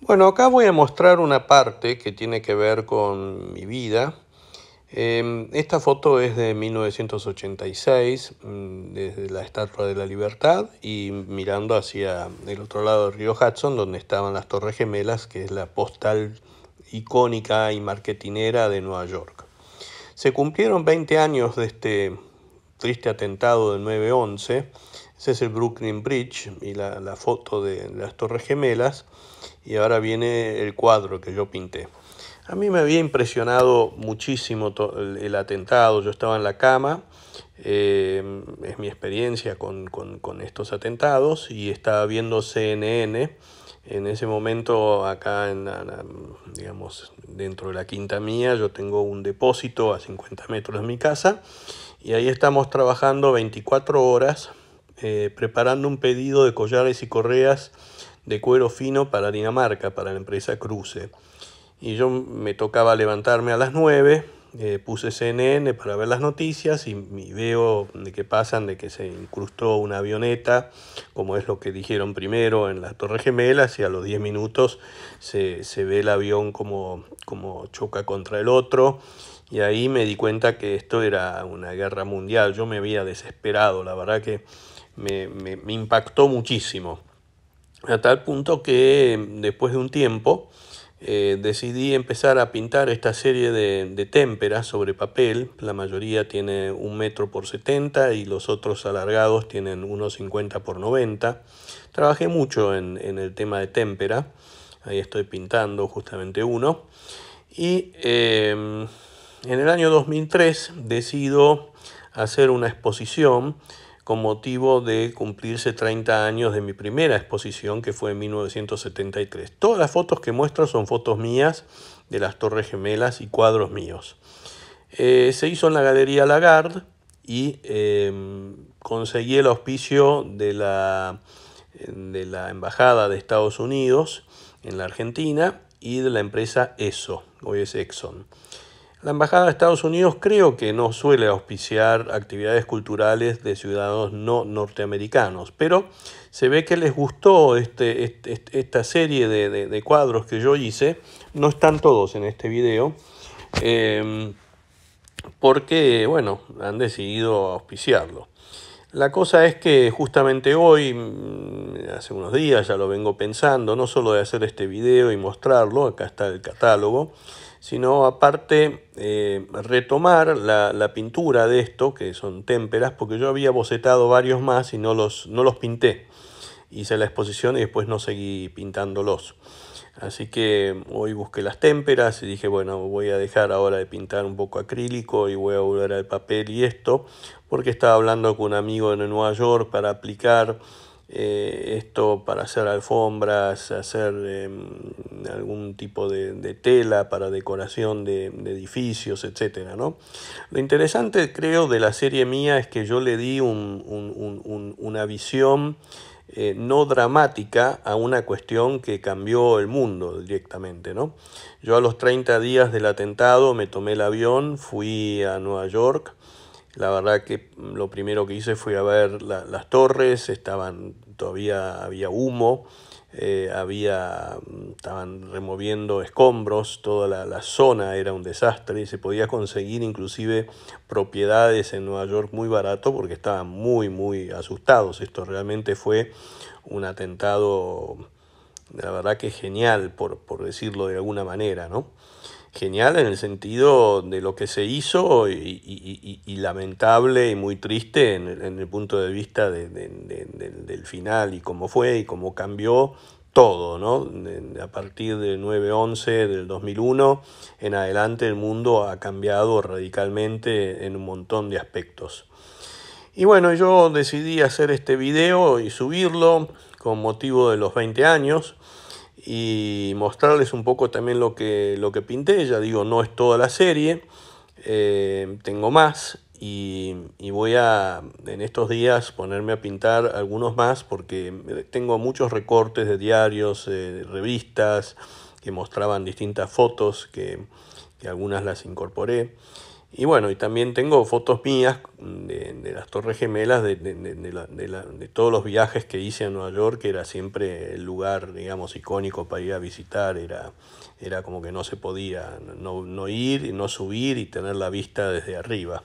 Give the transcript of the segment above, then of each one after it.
Bueno, acá voy a mostrar una parte que tiene que ver con mi vida. Em, esta foto es de 1986, mm, desde la Estatua de la Libertad y mirando hacia el otro lado del río Hudson, donde estaban las Torres Gemelas, que es la postal icónica y marketinera de Nueva York. Se cumplieron 20 años de este triste atentado del 9-11. Ese es el Brooklyn Bridge y la, la foto de las Torres Gemelas y ahora viene el cuadro que yo pinté. A mí me había impresionado muchísimo el, atentado, yo estaba en la cama, eh, es mi experiencia con, con, estos atentados y estaba viendo CNN. En ese momento acá, en, digamos, dentro de la quinta mía, yo tengo un depósito a 50 metros de mi casa y ahí estamos trabajando 24 horas eh, preparando un pedido de collares y correas de cuero fino para Dinamarca, para la empresa Cruce. Y yo me tocaba levantarme a las 9, eh, puse CNN para ver las noticias y, veo de qué pasan, de que se incrustó una avioneta, como es lo que dijeron primero en las Torres Gemelas, y a los 10 minutos se, ve el avión como, como choca contra el otro. Y ahí me di cuenta que esto era una guerra mundial. Yo me había desesperado, la verdad que me, me impactó muchísimo a tal punto que después de un tiempo eh, decidí empezar a pintar esta serie de, témperas sobre papel. La mayoría tiene un metro por 70 y los otros alargados tienen unos 50 por 90. Trabajé mucho en, el tema de témpera. Ahí estoy pintando justamente uno. Y em, en el año 2003 decido hacer una exposición con motivo de cumplirse 30 años de mi primera exposición que fue en 1973. Todas las fotos que muestro son fotos mías de las Torres Gemelas y cuadros míos. Eh, se hizo en la Galería Lagarde y em, conseguí el auspicio de la, de la Embajada de Estados Unidos en la Argentina y de la empresa ESO, hoy es Exxon. La Embajada de Estados Unidos creo que no suele auspiciar actividades culturales de ciudadanos no norteamericanos, pero se ve que les gustó este, este esta serie de, cuadros que yo hice. No están todos en este video, em, porque, bueno, han decidido auspiciarlo. La cosa es que justamente hoy, mm, hace unos días ya lo vengo pensando, no solo de hacer este video y mostrarlo, acá está el catálogo, sino aparte eh, retomar la, pintura de esto, que son témperas, porque yo había bocetado varios más y no los, no los pinté. Hice la exposición y después no seguí pintándolos. Así que hoy busqué las témperas y dije, bueno, voy a dejar ahora de pintar un poco acrílico y voy a volver al papel y esto, porque estaba hablando con un amigo en Nueva York para aplicar eh, esto para hacer alfombras, hacer em, algún tipo de, tela para decoración de, edificios, etc. ¿no? Lo interesante creo de la serie mía es que yo le di una visión eh, no dramática a una cuestión que cambió el mundo directamente. ¿no? Yo a los 30 días del atentado me tomé el avión, fui a Nueva York, la verdad que lo primero que hice fue a ver las torres, estaban, todavía había humo, eh, había, estaban removiendo escombros, toda la, zona era un desastre y se podía conseguir inclusive propiedades en Nueva York muy barato porque estaban muy, muy asustados. Esto realmente fue un atentado, la verdad que genial, por, por decirlo de alguna manera, ¿no? Genial en el sentido de lo que se hizo y, lamentable y muy triste en el, punto de vista del final y cómo fue y cómo cambió todo, ¿no? a partir del 9-11 del 2001 en adelante el mundo ha cambiado radicalmente en un montón de aspectos. Y bueno, yo decidí hacer este video y subirlo con motivo de los 20 años y mostrarles un poco también lo que, lo que pinté. Ya digo, no es toda la serie, eh, tengo más y, voy a en estos días ponerme a pintar algunos más porque tengo muchos recortes de diarios, de revistas que mostraban distintas fotos que, que algunas las incorporé. Y bueno, y también tengo fotos mías de, las Torres Gemelas, de, de, todos los viajes que hice a Nueva York, que era siempre el lugar, digamos, icónico para ir a visitar, era, era como que no se podía no, no ir, no subir y tener la vista desde arriba.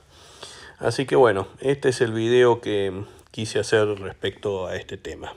Así que bueno, este es el video que quise hacer respecto a este tema.